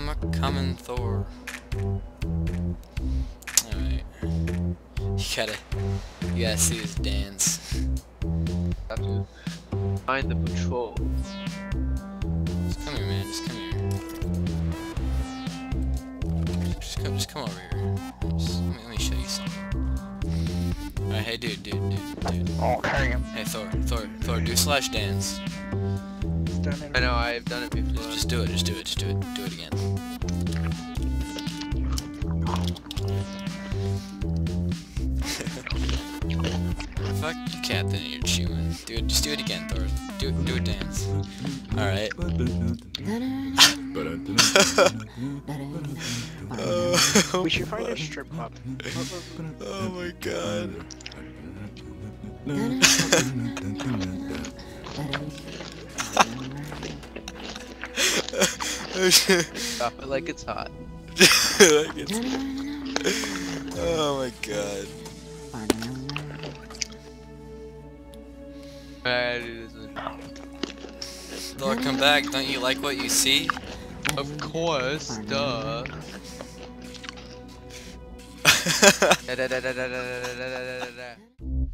I'm a coming Thor. Alright. You gotta, you gotta see his dance. Have to find the patrol. Just come here, man. Just come here. Just come, just come over here. Just, let, me, let me show you something. Alright, hey, dude, dude, dude, dude. Oh, carry him. Hey, Thor, Thor, Thor, do slash dance. Mm. Done it. I know I've done it before. Just, just do it, just do it, just do it, do it again. Fuck you, Captain, you're chewing. Do it, just do it again, Thor. Do, it do a dance. Alright. oh, We should find a strip club. oh my god. Stop it like it's hot. Like it's- oh my god. Alright, do this one. Thor, come back. Don't you like what you see? Of course, duh. Da da da da da da da da da da da.